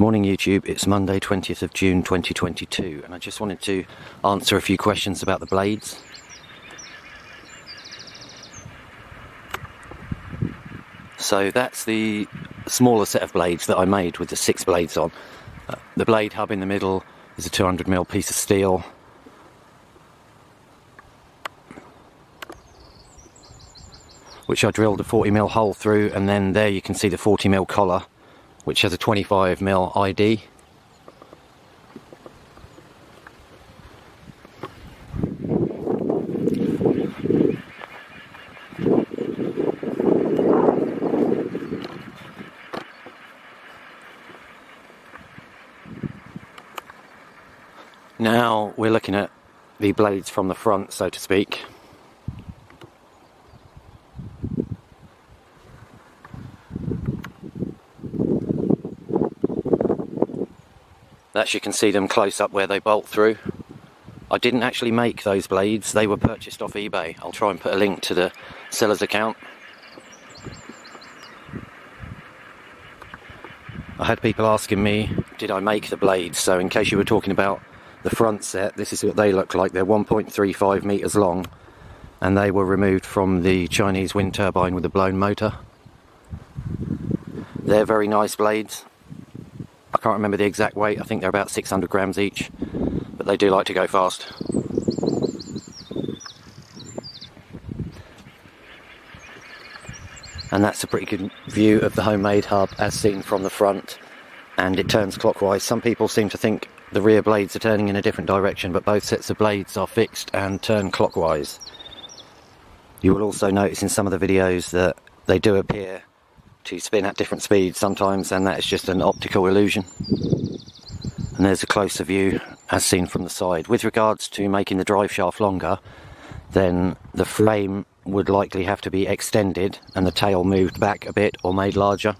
Morning YouTube, it's Monday 20th of June 2022 and I just wanted to answer a few questions about the blades. So that's the smaller set of blades that I made with the six blades on. Uh, the blade hub in the middle is a 200mm piece of steel. Which I drilled a 40mm hole through and then there you can see the 40mm collar which has a 25mm ID. Now we're looking at the blades from the front, so to speak. That's you can see them close up where they bolt through. I didn't actually make those blades, they were purchased off eBay. I'll try and put a link to the seller's account. I had people asking me, did I make the blades? So in case you were talking about the front set, this is what they look like. They're 1.35 metres long and they were removed from the Chinese wind turbine with a blown motor. They're very nice blades. Can't remember the exact weight, I think they're about 600 grams each, but they do like to go fast. And that's a pretty good view of the homemade hub as seen from the front, and it turns clockwise. Some people seem to think the rear blades are turning in a different direction, but both sets of blades are fixed and turn clockwise. You will also notice in some of the videos that they do appear to spin at different speeds sometimes and that is just an optical illusion. And there's a closer view as seen from the side. With regards to making the drive shaft longer, then the frame would likely have to be extended and the tail moved back a bit or made larger.